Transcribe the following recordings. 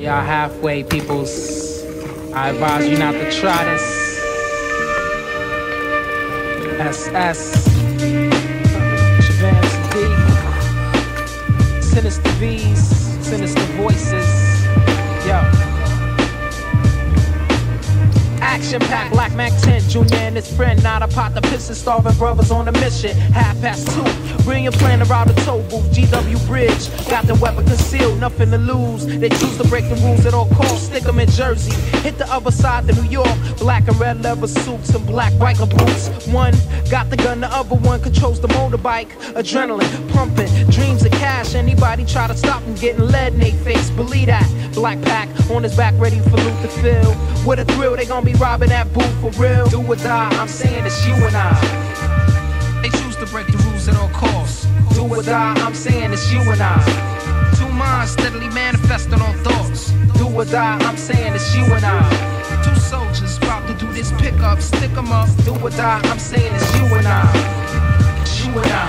Y'all halfway peoples. I advise you not to try this. SS. Sinister V's. Sinister Voices. Action packed Black Mac 10, Junior and his friend. Not a pot to piss and starving brothers on a mission. Half past two, bring your plan around the toll booth. GW Bridge, got the weapon concealed, nothing to lose. They choose to break the rules at all costs. Stick them in Jersey, hit the other side to New York. Black and red leather suits and black biker boots. One got the gun, the other one controls the motorbike. Adrenaline pumping, dreams of cash. Anybody try to stop them getting lead in their face, believe that. Black pack on his back, ready for loot to fill. With a thrill, they gon' be robbing that booth for real. Do or die, I'm saying it's you and I. They choose to break the rules at all costs. Do or die, I'm saying it's you and I. Two minds steadily manifesting on thoughts. Do or die, I'm saying it's you and I. Two soldiers about to do this pickup, stick 'em up. Do or die, I'm saying it's you and I. It's you and I.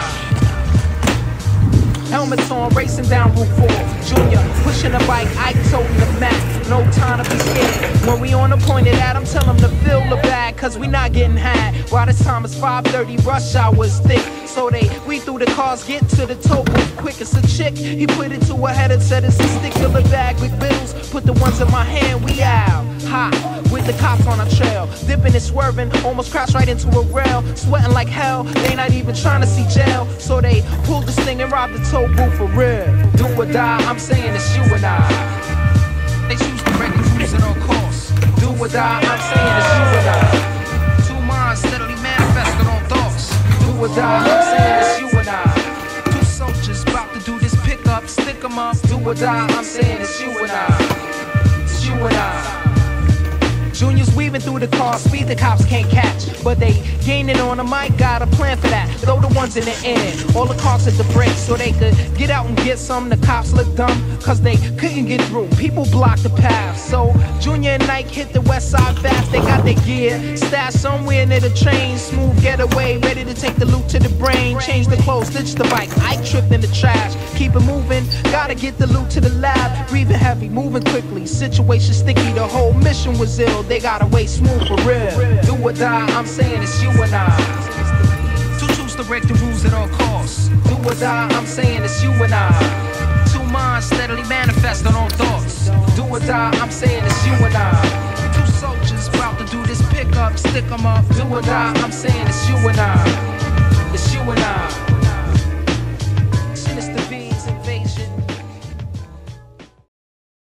Helmets on, racing down Route 4. Junior, pushing a bike, Ike toting the map. No time to be scared. When we on the point of that, I'm telling to fill the bag, cause we not getting high. While this time is 5.30, rush hour is thick. So they we through the cars, get to the toll booth quick. It's a chick, he put it to her head and said it's a stick-filler bag with bills. Put the ones in my hand, we out. Hot, with the cops on our trail. Dipping and swerving, almost crashed right into a rail. Sweating like hell, they not even trying to see jail. So they pulled this thing and robbed the toll booth for real. Do or die, I'm saying it's you and I. They choose to break the rules at all costs. Do or die, I'm saying it's you and I. Two minds steadily manifested on thoughts. Do or die, I'm saying it's you and I. Two soldiers about to do this pickup, stick 'em up. Do or die, I'm saying it's you and I. And I. Juniors weaving through the car, speed the cops can't catch. But they gaining on the mic, got a plan for that. Throw the ones in the end, all the cars at the brakes so they could get out and get some. The cops look dumb, cause they couldn't get through. People blocked the path. So Junior and Ike hit the west side fast, they got their gear. Stashed somewhere near the train, smooth getaway, ready to take the loot to the brain. Change the clothes, ditch the bike, I tripped in the trash. Keep it moving, gotta get the loot to the lab. Breathing heavy, moving quickly, situation sticky, the whole mission was ill they gotta wait smooth for real. Do or die, I'm saying it's you and I. Two choose to break the rules at all costs. Do or die, I'm saying it's you and I. Two minds steadily manifesting on all thoughts. Do or die, I'm saying it's you and I. Two soldiers about to do this pickup, stick 'em up. Do or die, I'm saying it's you and I. It's you and I.